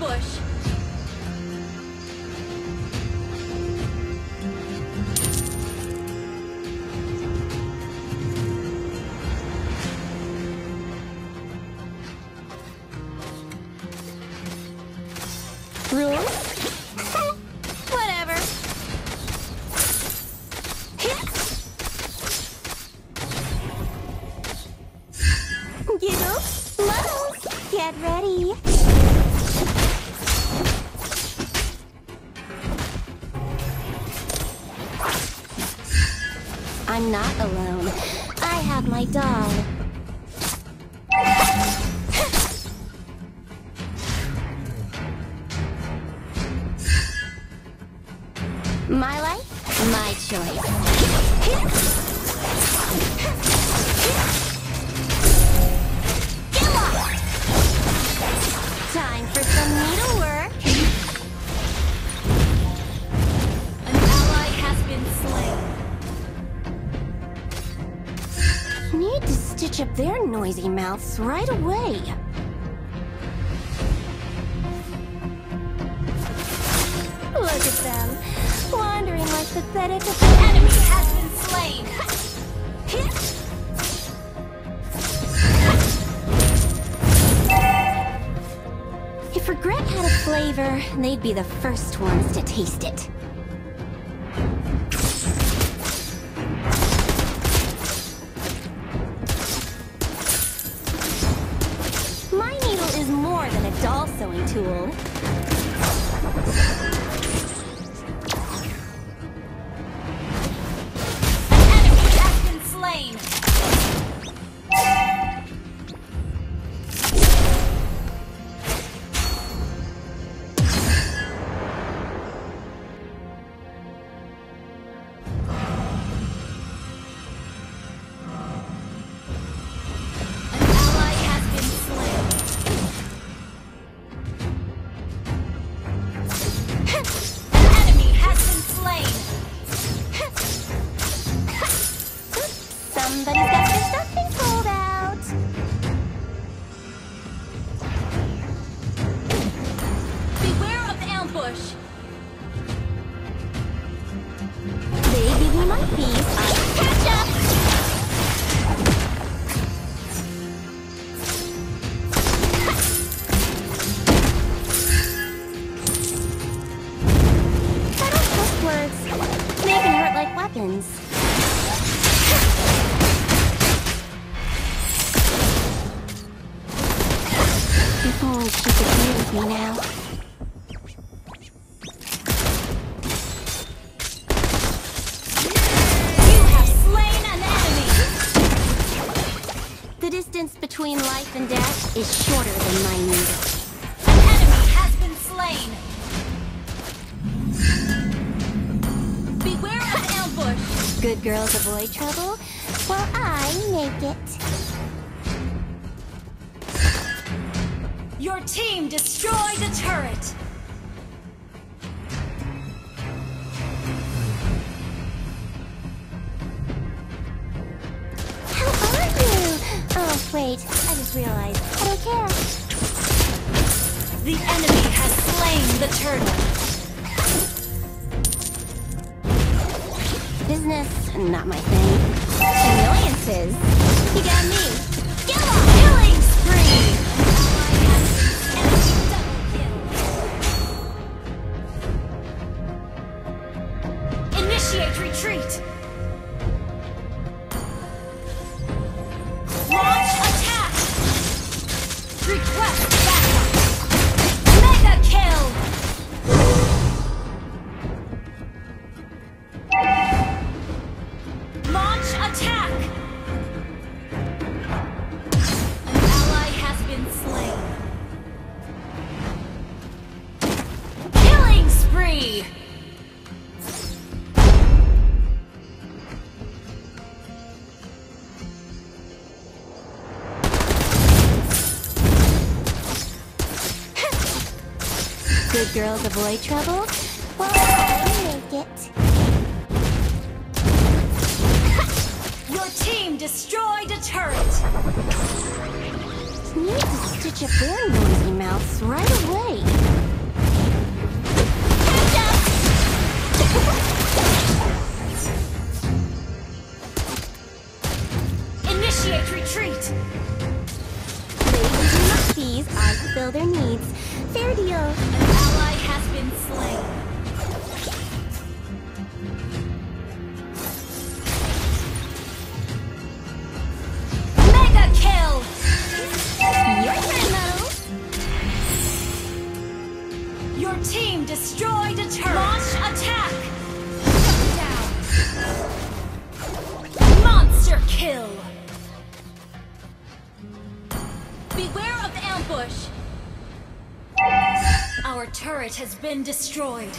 ambush! Rules? Whatever. Giggle, Muddles, get ready. I'm not alone. I have my doll. Noisy mouths right away. Look at them, wandering like pathetic. Enemy has been slain. If regret had a flavor, they'd be the first ones to taste it. Weapons. If only she could be with me now. You have slain an enemy. The distance between life and death is shorter than my needle. An enemy has been slain. Good girls avoid trouble, while I make it. Your team destroyed a turret. How are you? Oh, wait, I just realized. I don't care. The enemy has slain the turtle. Business, not my thing. Annoyances. You got me. Good girls avoid trouble, while I make it. Your team destroyed a turret. Need to stitch up their noisy mouths right away. Your team destroyed a turret. Launch attack! Down. Monster kill! Beware of ambush! Our turret has been destroyed.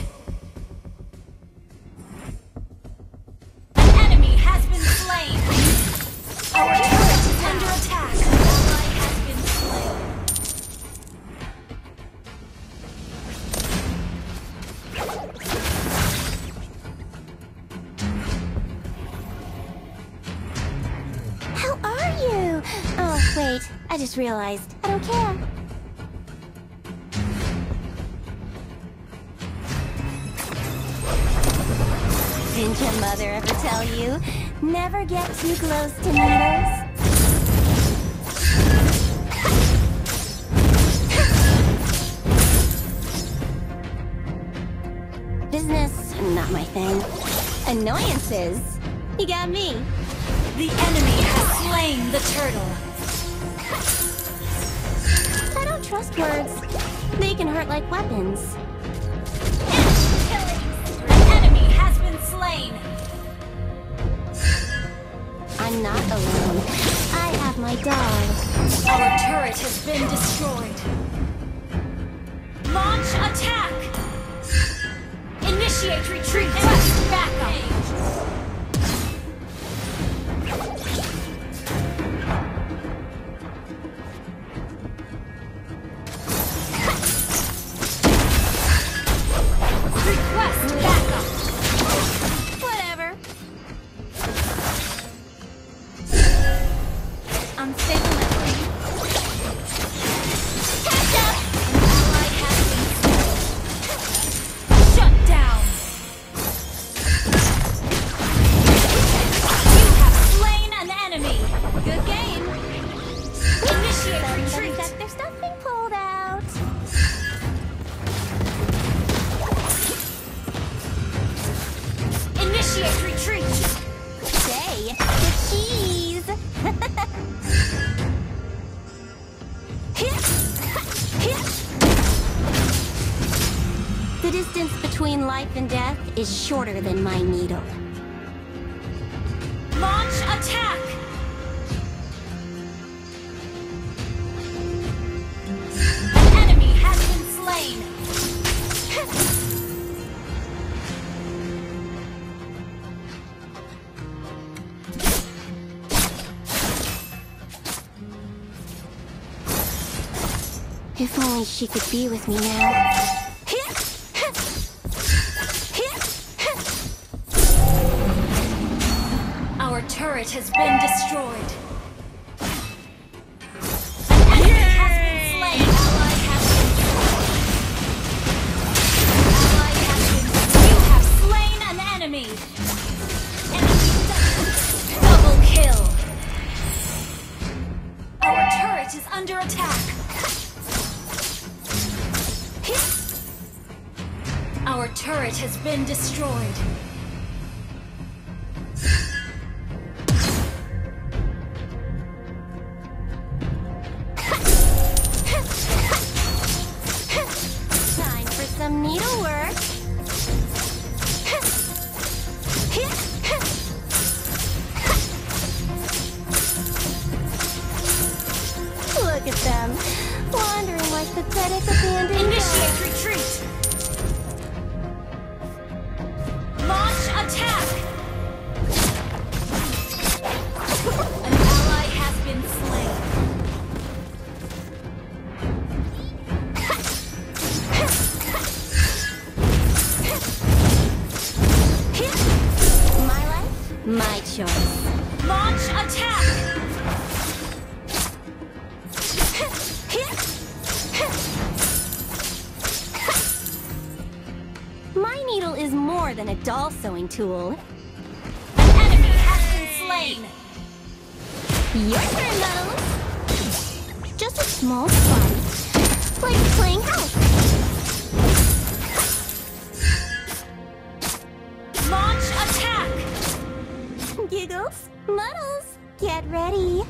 Just realized. I don't care. Didn't your mother ever tell you? Never get too close to needles? Business, not my thing. Annoyances? You got me. The enemy has slain the turtle. Trust words. They can hurt like weapons. An enemy has been slain. I'm not alone. I have my dog. Our turret has been destroyed. Launch attack! Initiate retreat! Request backup! Initiate retreat! Say, the cheese. the distance between life and death is shorter than my needle. If only she could be with me now. Sewing tool. An enemy has been slain. Your turn. Just a small fight. Like playing house. Launch attack. Giggles, Muddles, get ready.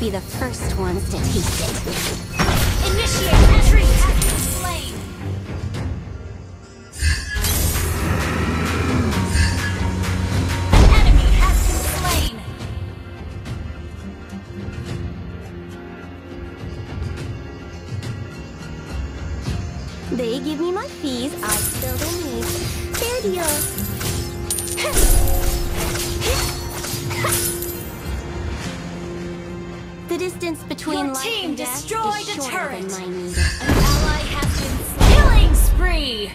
Be the first ones to taste it. Initiate The distance between Your team destroyed a turret. than my need. An ally has been. Killing spree.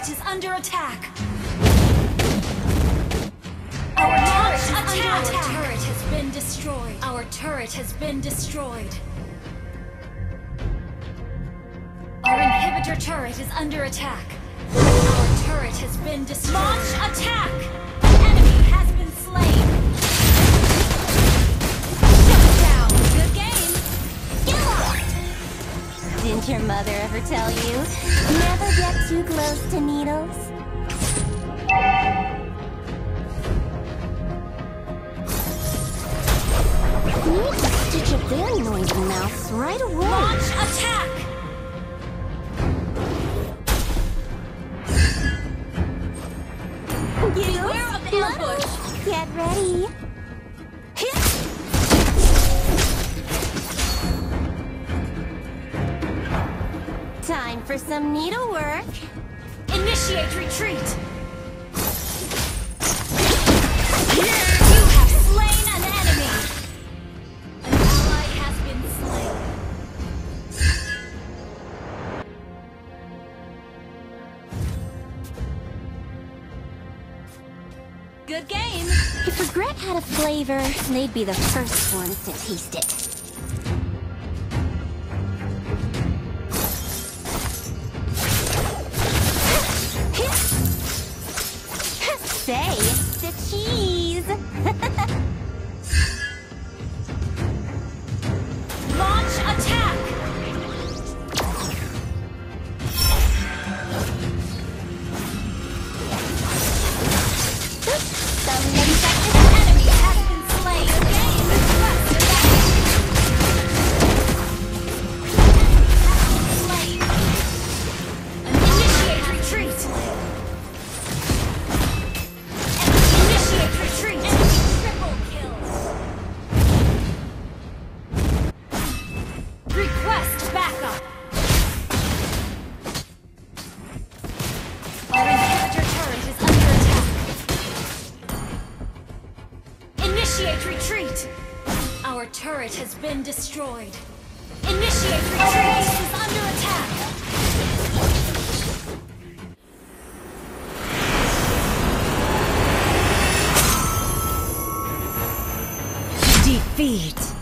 Turret is under attack. Our turret is under attack. Our turret has been destroyed. Our turret has been destroyed. Our inhibitor turret is under attack. Our turret has been destroyed. Launch attack! Enemy has been slain. Your mother ever tell you? Never get too close to needles. Need to stitch up their noisy mouths right away. Launch attack! Giggles, Beware of ambush. Get ready. Some needlework. Initiate retreat. Good game. If regret had a flavor, they'd be the first ones to taste it. Say, been destroyed. Initiate retreat. Is under attack. Defeat.